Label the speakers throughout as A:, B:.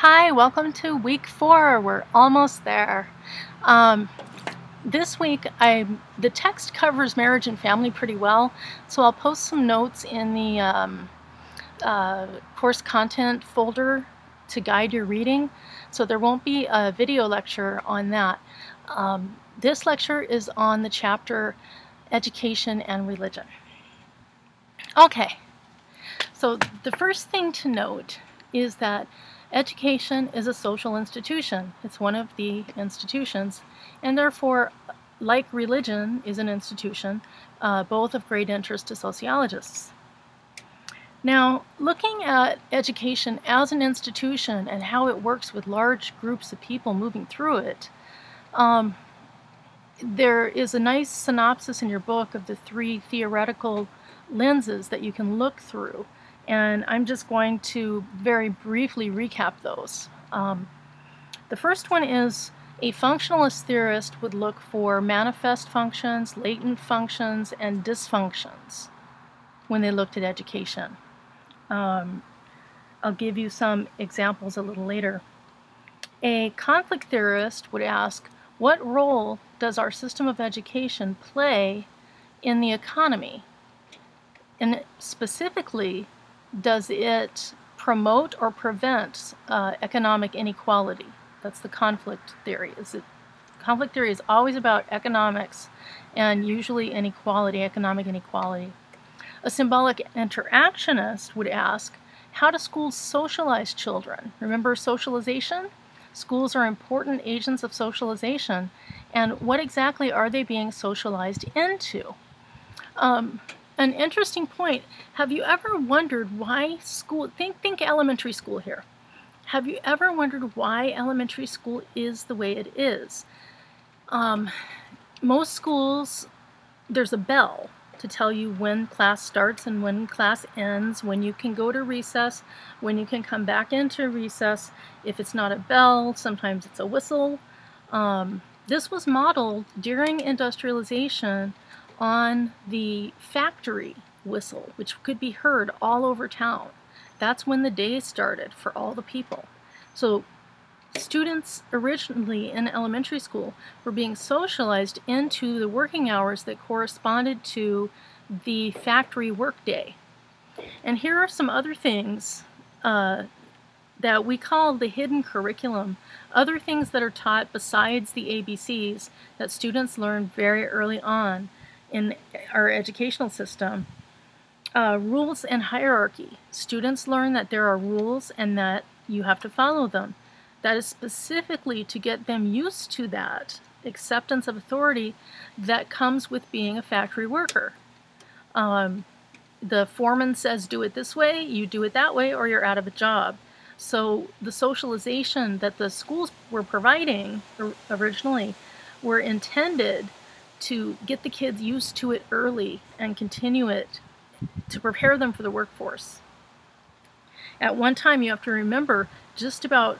A: Hi, welcome to week four. We're almost there. Um, this week, I the text covers marriage and family pretty well, so I'll post some notes in the um, uh, course content folder to guide your reading. So there won't be a video lecture on that. Um, this lecture is on the chapter Education and Religion. Okay, so the first thing to note is that education is a social institution. It's one of the institutions, and therefore, like religion is an institution, uh, both of great interest to sociologists. Now, looking at education as an institution and how it works with large groups of people moving through it, um, there is a nice synopsis in your book of the three theoretical lenses that you can look through. And I'm just going to very briefly recap those. Um, the first one is a functionalist theorist would look for manifest functions, latent functions, and dysfunctions when they looked at education. Um, I'll give you some examples a little later. A conflict theorist would ask, what role does our system of education play in the economy? And specifically, does it promote or prevent uh, economic inequality? That's the conflict theory. Is it conflict theory is always about economics and usually inequality, economic inequality. A symbolic interactionist would ask, how do schools socialize children? Remember socialization? Schools are important agents of socialization. And what exactly are they being socialized into? Um, an interesting point. Have you ever wondered why school, think, think elementary school here. Have you ever wondered why elementary school is the way it is? Um, most schools, there's a bell to tell you when class starts and when class ends, when you can go to recess, when you can come back into recess. If it's not a bell, sometimes it's a whistle. Um, this was modeled during industrialization on the factory whistle, which could be heard all over town. That's when the day started for all the people. So students originally in elementary school were being socialized into the working hours that corresponded to the factory workday. And here are some other things uh, that we call the hidden curriculum, other things that are taught besides the ABCs that students learn very early on in our educational system. Uh, rules and hierarchy. Students learn that there are rules and that you have to follow them. That is specifically to get them used to that acceptance of authority that comes with being a factory worker. Um, the foreman says do it this way, you do it that way, or you're out of a job. So the socialization that the schools were providing originally were intended to get the kids used to it early and continue it to prepare them for the workforce. At one time, you have to remember just about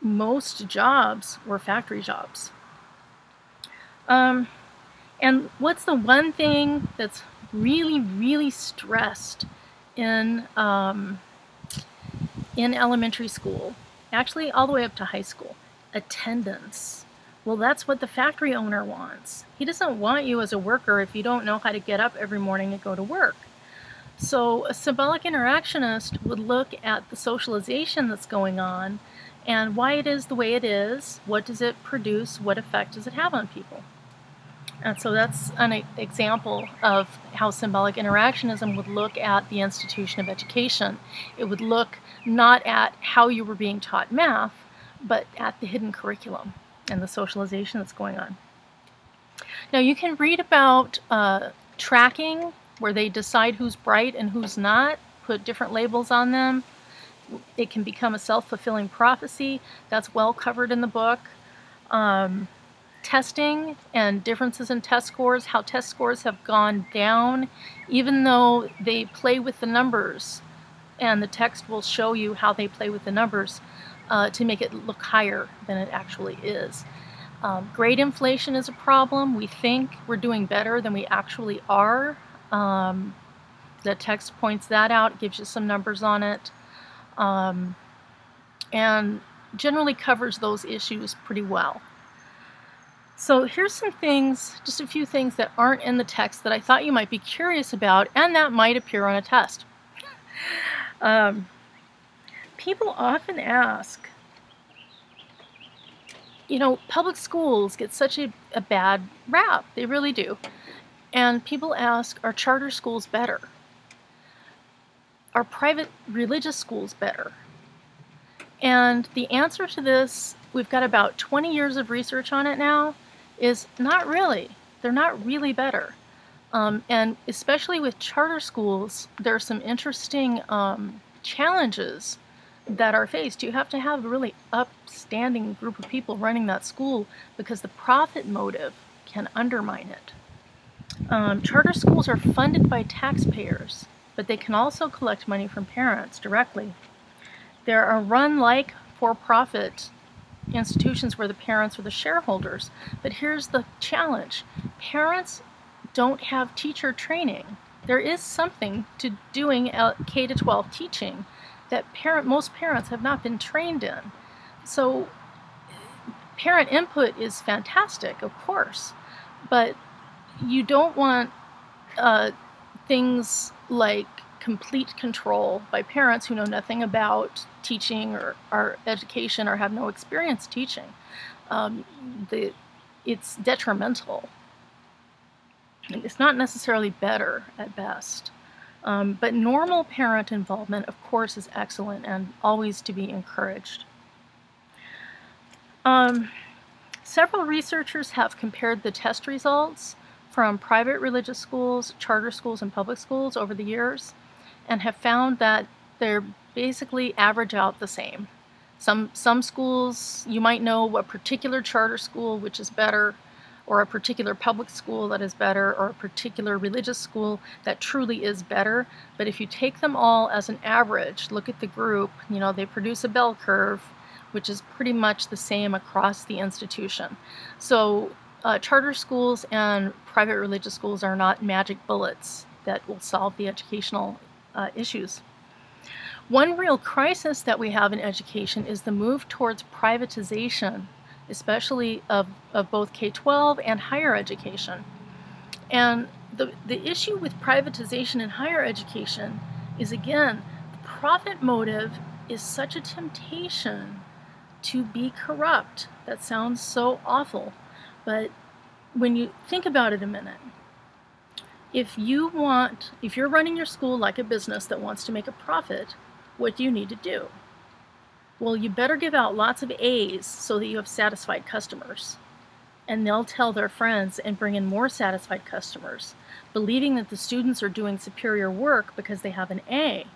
A: most jobs were factory jobs. Um, and what's the one thing that's really, really stressed in um, in elementary school, actually all the way up to high school? Attendance. Well, that's what the factory owner wants. He doesn't want you as a worker if you don't know how to get up every morning and go to work. So a symbolic interactionist would look at the socialization that's going on and why it is the way it is, what does it produce, what effect does it have on people. And so that's an example of how symbolic interactionism would look at the institution of education. It would look not at how you were being taught math, but at the hidden curriculum and the socialization that's going on. Now you can read about uh, tracking, where they decide who's bright and who's not, put different labels on them. It can become a self-fulfilling prophecy. That's well covered in the book. Um, testing and differences in test scores, how test scores have gone down, even though they play with the numbers, and the text will show you how they play with the numbers uh, to make it look higher than it actually is. Um, grade inflation is a problem. We think we're doing better than we actually are. Um, the text points that out, gives you some numbers on it. Um, and generally covers those issues pretty well. So here's some things, just a few things that aren't in the text that I thought you might be curious about and that might appear on a test. um, people often ask, you know, public schools get such a, a bad rap. They really do. And people ask, are charter schools better? Are private religious schools better? And the answer to this, we've got about 20 years of research on it now, is not really. They're not really better. Um, and especially with charter schools, there are some interesting um, challenges that are faced. You have to have a really upstanding group of people running that school because the profit motive can undermine it. Um, charter schools are funded by taxpayers, but they can also collect money from parents directly. There are run like for-profit institutions where the parents are the shareholders. But here's the challenge. Parents don't have teacher training. There is something to doing K to 12 teaching that parent most parents have not been trained in. So parent input is fantastic, of course, but you don't want uh, things like complete control by parents who know nothing about teaching or, or education or have no experience teaching. Um, the, it's detrimental. It's not necessarily better at best. Um, but normal parent involvement, of course, is excellent and always to be encouraged. Um, several researchers have compared the test results from private religious schools, charter schools, and public schools over the years and have found that they're basically average out the same. Some, some schools, you might know what particular charter school which is better, or a particular public school that is better, or a particular religious school that truly is better. But if you take them all as an average, look at the group, you know, they produce a bell curve, which is pretty much the same across the institution. So uh, charter schools and private religious schools are not magic bullets that will solve the educational uh, issues. One real crisis that we have in education is the move towards privatization, especially of, of both K-12 and higher education. And the, the issue with privatization in higher education is, again, the profit motive is such a temptation to be corrupt. That sounds so awful, but when you think about it a minute, if you want, if you're running your school like a business that wants to make a profit, what do you need to do? Well, you better give out lots of A's so that you have satisfied customers. And they'll tell their friends and bring in more satisfied customers, believing that the students are doing superior work because they have an A.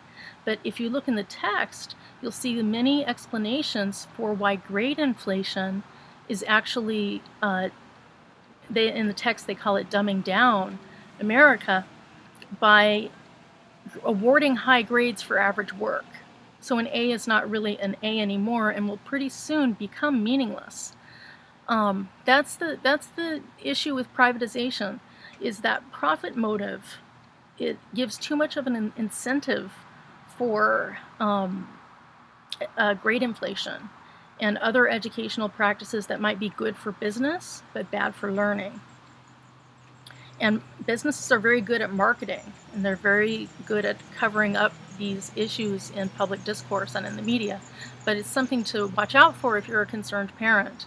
A: But if you look in the text, you'll see many explanations for why grade inflation is actually, uh, they, in the text they call it dumbing down America by awarding high grades for average work. So an A is not really an A anymore and will pretty soon become meaningless. Um, that's the that's the issue with privatization, is that profit motive. It gives too much of an incentive for um, uh, grade inflation and other educational practices that might be good for business but bad for learning. And businesses are very good at marketing, and they're very good at covering up these issues in public discourse and in the media. But it's something to watch out for if you're a concerned parent.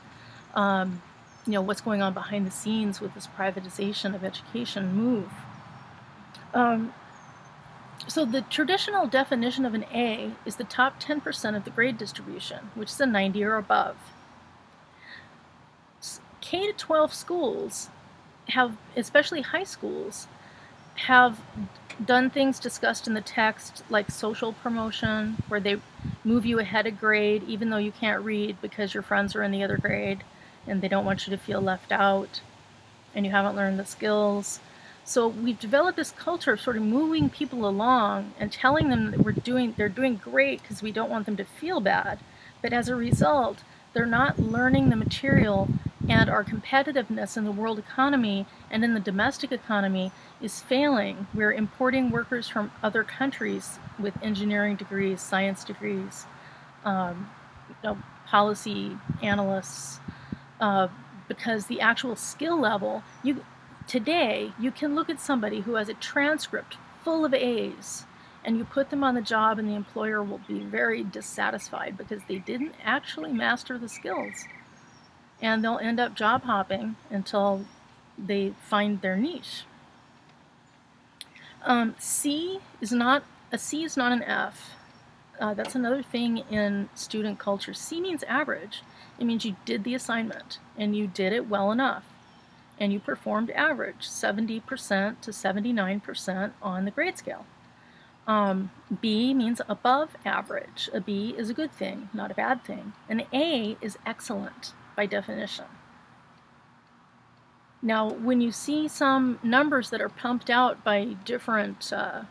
A: Um, you know, what's going on behind the scenes with this privatization of education move. Um, so the traditional definition of an A is the top 10% of the grade distribution, which is a 90 or above. K to 12 schools have, especially high schools, have done things discussed in the text like social promotion, where they move you ahead a grade even though you can't read because your friends are in the other grade and they don't want you to feel left out and you haven't learned the skills. So we've developed this culture of sort of moving people along and telling them that we're doing they're doing great because we don't want them to feel bad. But as a result, they're not learning the material and our competitiveness in the world economy and in the domestic economy is failing. We're importing workers from other countries with engineering degrees, science degrees, um, you know, policy analysts, uh, because the actual skill level, you today you can look at somebody who has a transcript full of A's and you put them on the job and the employer will be very dissatisfied because they didn't actually master the skills. And they'll end up job hopping until they find their niche. Um, C is not, a C is not an F. Uh, that's another thing in student culture. C means average. It means you did the assignment and you did it well enough and you performed average, 70% to 79% on the grade scale. Um, B means above average. A B is a good thing, not a bad thing. An A is excellent by definition. Now, when you see some numbers that are pumped out by different uh,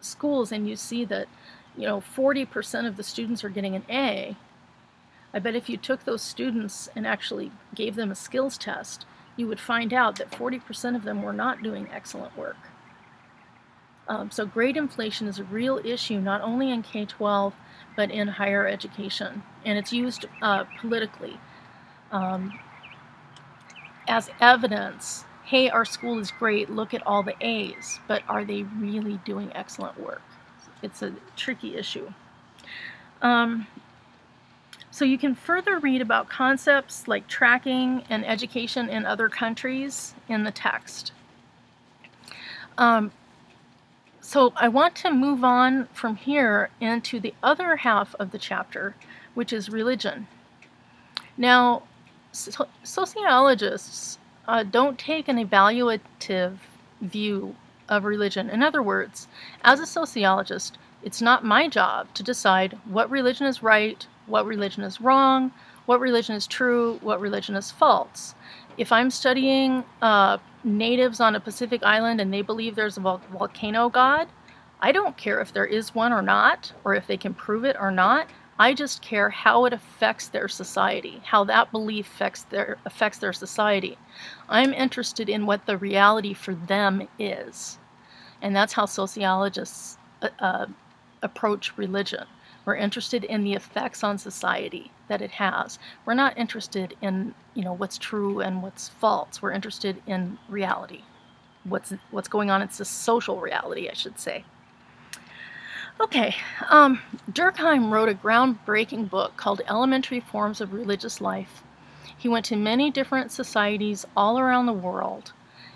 A: schools and you see that, you know, 40% of the students are getting an A, I bet if you took those students and actually gave them a skills test, you would find out that 40% of them were not doing excellent work. Um, so grade inflation is a real issue not only in K-12 but in higher education. And it's used uh, politically. Um, as evidence hey our school is great look at all the A's but are they really doing excellent work? It's a tricky issue. Um, so you can further read about concepts like tracking and education in other countries in the text. Um, so I want to move on from here into the other half of the chapter, which is religion. Now, so sociologists uh, don't take an evaluative view of religion. In other words, as a sociologist, it's not my job to decide what religion is right, what religion is wrong, what religion is true, what religion is false. If I'm studying uh, natives on a Pacific island and they believe there's a vol volcano god, I don't care if there is one or not, or if they can prove it or not. I just care how it affects their society, how that belief affects their, affects their society. I'm interested in what the reality for them is. And that's how sociologists uh, uh, approach religion. We're interested in the effects on society that it has. We're not interested in, you know, what's true and what's false. We're interested in reality. What's what's going on? It's a social reality, I should say. Okay, um, Durkheim wrote a groundbreaking book called Elementary Forms of Religious Life. He went to many different societies all around the world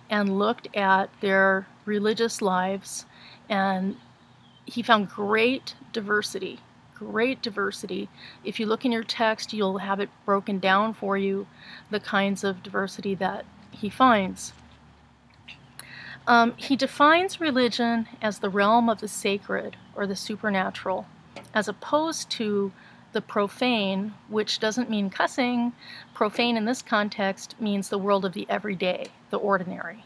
A: and looked at their religious lives and he found great diversity great diversity. If you look in your text, you'll have it broken down for you, the kinds of diversity that he finds. Um, he defines religion as the realm of the sacred or the supernatural, as opposed to the profane, which doesn't mean cussing. Profane in this context means the world of the everyday, the ordinary.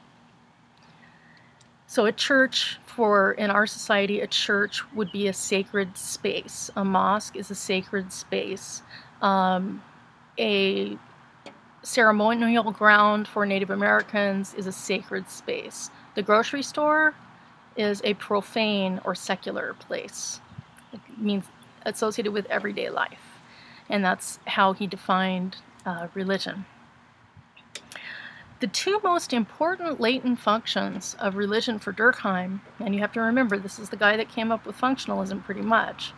A: So a church for, in our society, a church would be a sacred space. A mosque is a sacred space. Um, a ceremonial ground for Native Americans is a sacred space. The grocery store is a profane or secular place. It means associated with everyday life. And that's how he defined uh, religion. The two most important latent functions of religion for Durkheim, and you have to remember this is the guy that came up with functionalism pretty much,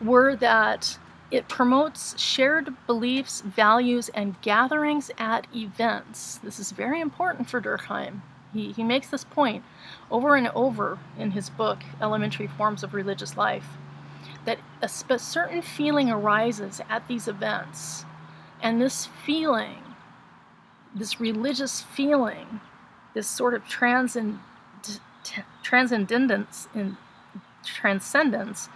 A: were that it promotes shared beliefs, values, and gatherings at events. This is very important for Durkheim. He, he makes this point over and over in his book, Elementary Forms of Religious Life, that a certain feeling arises at these events. And this feeling this religious feeling, this sort of transcend, transcendence and transcendence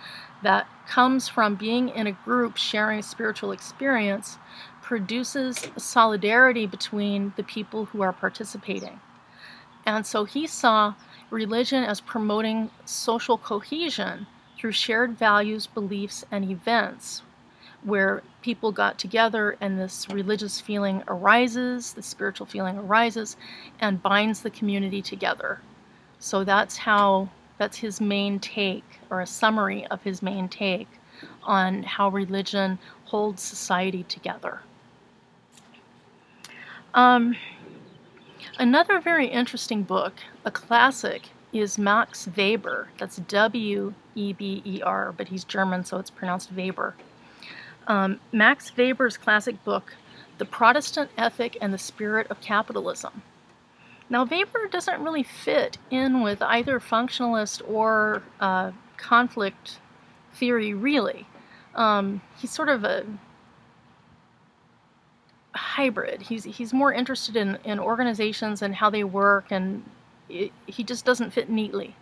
A: that comes from being in a group sharing a spiritual experience produces solidarity between the people who are participating. And so he saw religion as promoting social cohesion through shared values, beliefs, and events, where people got together and this religious feeling arises, the spiritual feeling arises, and binds the community together. So that's how, that's his main take, or a summary of his main take on how religion holds society together. Um, another very interesting book, a classic, is Max Weber. That's W E B E R, but he's German, so it's pronounced Weber. Um, Max Weber's classic book, The Protestant Ethic and the Spirit of Capitalism. Now, Weber doesn't really fit in with either functionalist or uh, conflict theory, really. Um, he's sort of a hybrid. He's he's more interested in, in organizations and how they work, and it, he just doesn't fit neatly.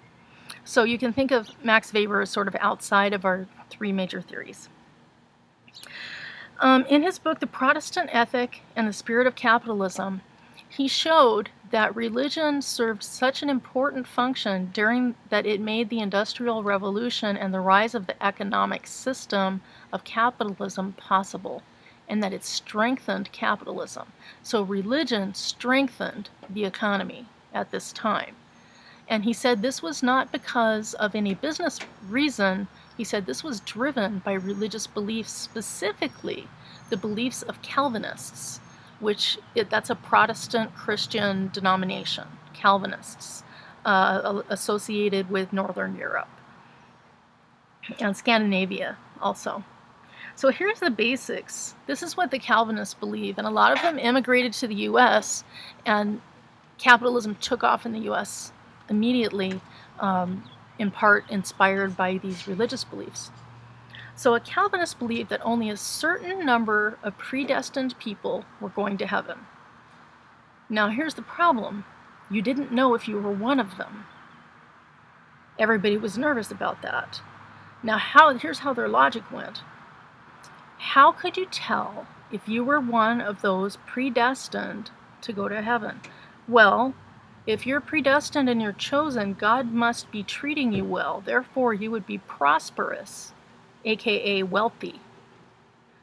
A: So you can think of Max Weber as sort of outside of our three major theories. Um, in his book, The Protestant Ethic and the Spirit of Capitalism, he showed that religion served such an important function during that it made the Industrial Revolution and the rise of the economic system of capitalism possible, and that it strengthened capitalism. So religion strengthened the economy at this time. And he said this was not because of any business reason. He said this was driven by religious beliefs, specifically the beliefs of Calvinists which it, that's a Protestant Christian denomination, Calvinists, uh, associated with Northern Europe and Scandinavia also. So here's the basics. This is what the Calvinists believe, and a lot of them immigrated to the U.S. and capitalism took off in the U.S. immediately, um, in part inspired by these religious beliefs. So a Calvinist believed that only a certain number of predestined people were going to heaven. Now here's the problem. You didn't know if you were one of them. Everybody was nervous about that. Now how here's how their logic went. How could you tell if you were one of those predestined to go to heaven? Well, if you're predestined and you're chosen, God must be treating you well. Therefore, you would be prosperous aka wealthy.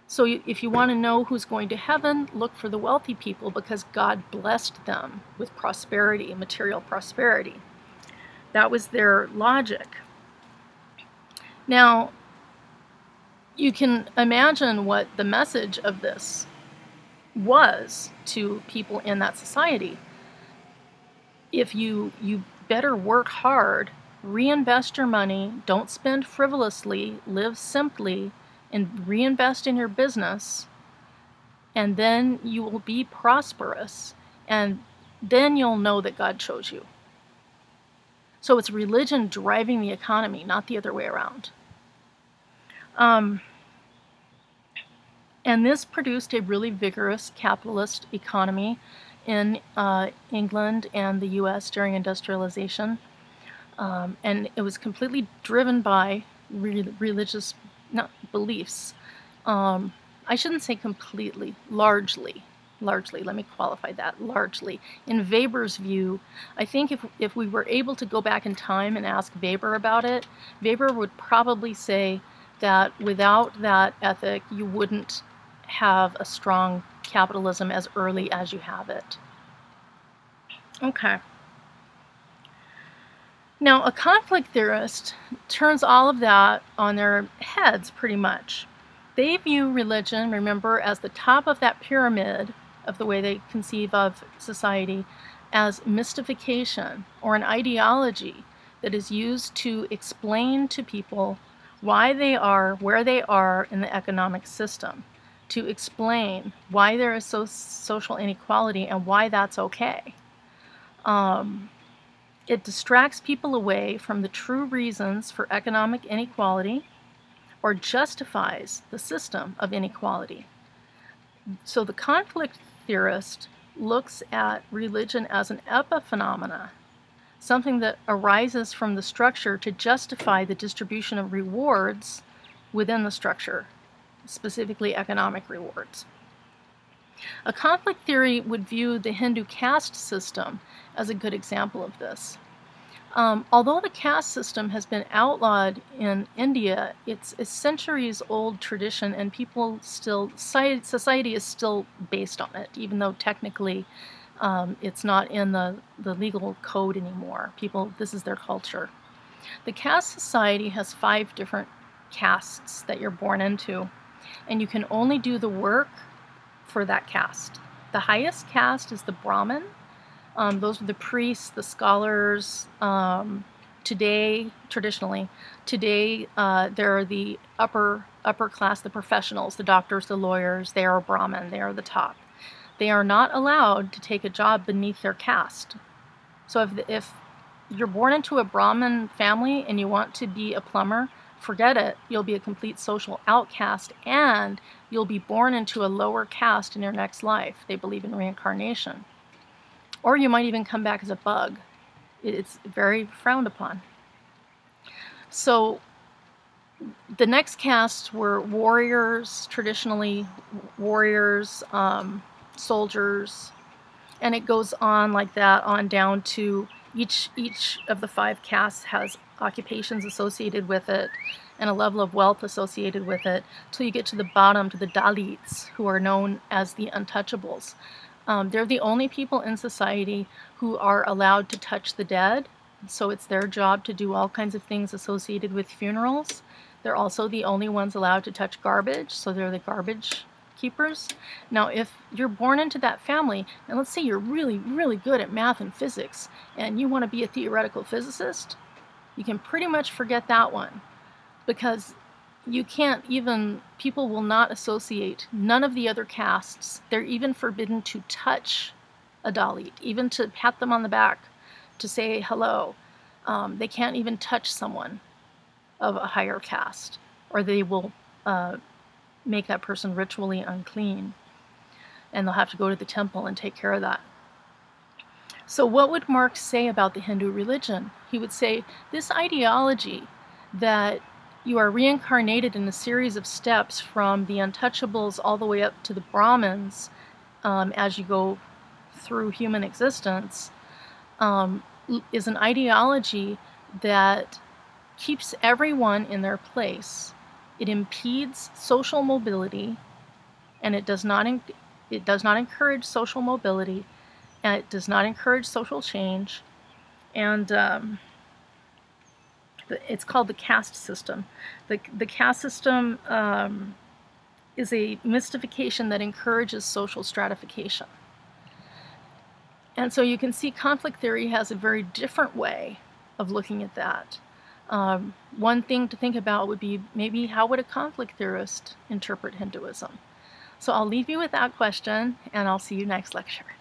A: So if you want to know who's going to heaven, look for the wealthy people because God blessed them with prosperity, material prosperity. That was their logic. Now, you can imagine what the message of this was to people in that society. If you you better work hard reinvest your money, don't spend frivolously, live simply, and reinvest in your business, and then you will be prosperous, and then you'll know that God chose you. So it's religion driving the economy, not the other way around. Um, and this produced a really vigorous capitalist economy in uh, England and the US during industrialization. Um, and it was completely driven by re religious not beliefs. Um, I shouldn't say completely, largely. Largely, let me qualify that. Largely, in Weber's view, I think if if we were able to go back in time and ask Weber about it, Weber would probably say that without that ethic, you wouldn't have a strong capitalism as early as you have it. Okay. Now, a conflict theorist turns all of that on their heads pretty much. They view religion, remember, as the top of that pyramid of the way they conceive of society, as mystification or an ideology that is used to explain to people why they are where they are in the economic system, to explain why there is so social inequality and why that's okay. Um, it distracts people away from the true reasons for economic inequality or justifies the system of inequality. So the conflict theorist looks at religion as an epiphenomena, something that arises from the structure to justify the distribution of rewards within the structure, specifically economic rewards. A conflict theory would view the Hindu caste system as a good example of this. Um, although the caste system has been outlawed in India, it's a centuries old tradition and people still, society is still based on it, even though technically um, it's not in the, the legal code anymore. People, this is their culture. The caste society has five different castes that you're born into, and you can only do the work for that caste. The highest caste is the Brahmin. Um, those are the priests, the scholars. Um, today, traditionally, today uh, there are the upper upper class, the professionals, the doctors, the lawyers. They are Brahmin. They are the top. They are not allowed to take a job beneath their caste. So if if you're born into a Brahmin family and you want to be a plumber, forget it. You'll be a complete social outcast and you'll be born into a lower caste in your next life. They believe in reincarnation. Or you might even come back as a bug. It's very frowned upon. So the next caste were warriors, traditionally warriors, um, soldiers, and it goes on like that on down to each each of the five castes has occupations associated with it and a level of wealth associated with it till you get to the bottom to the Dalits who are known as the untouchables. Um, they're the only people in society who are allowed to touch the dead so it's their job to do all kinds of things associated with funerals. They're also the only ones allowed to touch garbage so they're the garbage keepers. Now, if you're born into that family, and let's say you're really, really good at math and physics, and you want to be a theoretical physicist, you can pretty much forget that one because you can't even, people will not associate none of the other castes. They're even forbidden to touch a Dalit, even to pat them on the back, to say hello. Um, they can't even touch someone of a higher caste, or they will uh, make that person ritually unclean. And they'll have to go to the temple and take care of that. So, what would Marx say about the Hindu religion? He would say this ideology that you are reincarnated in a series of steps from the untouchables all the way up to the Brahmins um, as you go through human existence um, is an ideology that keeps everyone in their place it impedes social mobility, and it does not it does not encourage social mobility, and it does not encourage social change, and um, it's called the caste system. The the caste system um, is a mystification that encourages social stratification. And so you can see conflict theory has a very different way of looking at that. Um, one thing to think about would be maybe how would a conflict theorist interpret Hinduism? So I'll leave you with that question and I'll see you next lecture.